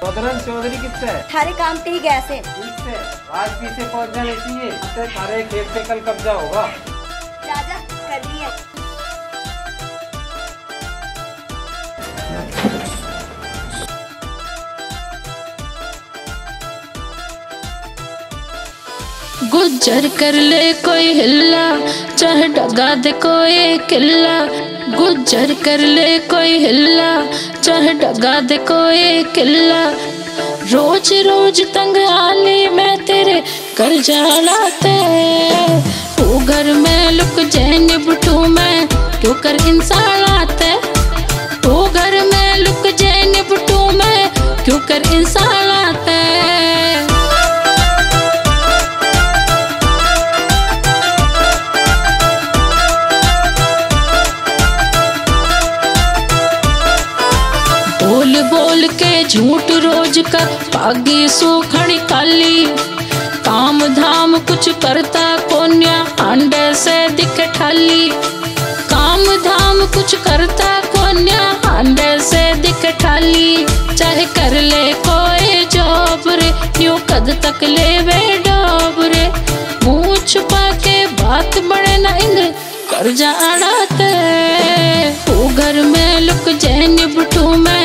चौधरन चौधरी किससे? है थारे काम टी गैस है ठीक आज पीछे पहुँच जाने चाहिए। इससे सारे खेत पे कल कब्जा होगा। गुजर कर ले कोई हिल्ला, चाहे डगा दे कोई किल्ला। गुजर कर ले कोई हिल्ला, चाहे डगा दे कोई किल्ला। रोज रोज तंग आली मैं तेरे कर जालाते तू घर में लुक जैन बोल के झूठ रोज का पागी सूखड़ी काली। काम धाम कुछ करता कोन्या अंडे से दिख ठाली। काम धाम कुछ करता कोन्या अंडे से दिख ठाली। चाहे कर ले कोई जॉब रे यूँ कद तक ले वे डोब रे। मुँह छुपा के बात बड़े ना इंग कर्जा अड़ाते। तू घर में लुक जैन बुटू में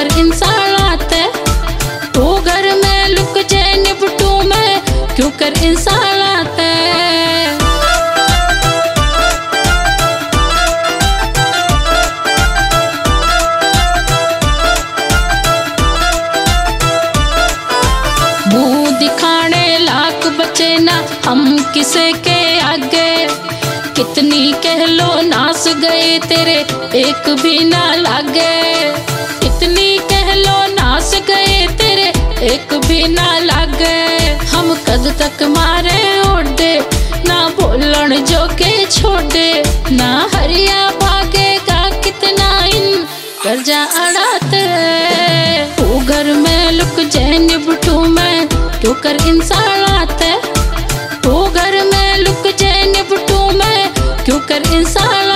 कर इंसान आते तू घर में लुक जैन बुटू में। क्यों कर इंसान आते? दिखाने लाख बचे ना हम किसे के आगे? कितनी कह लो नास गए तेरे, एक भी ना लागे। तक मारे ओडे ना बोलन जो के छोड़े ना हरिया भागे का कितना इन कर्जा अड़ाते। तू घर में लुक जैन निबटू में कर इंसान आते। तू घर में लुक जैन निबटू में क्यों कर इंसान